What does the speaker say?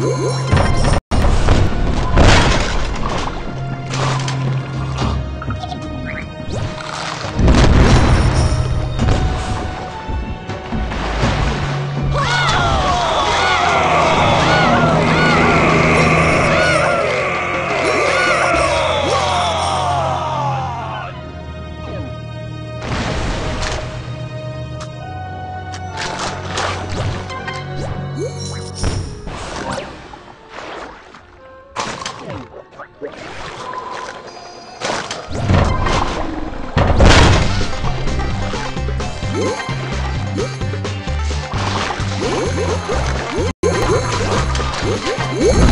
Uh -huh. Woo!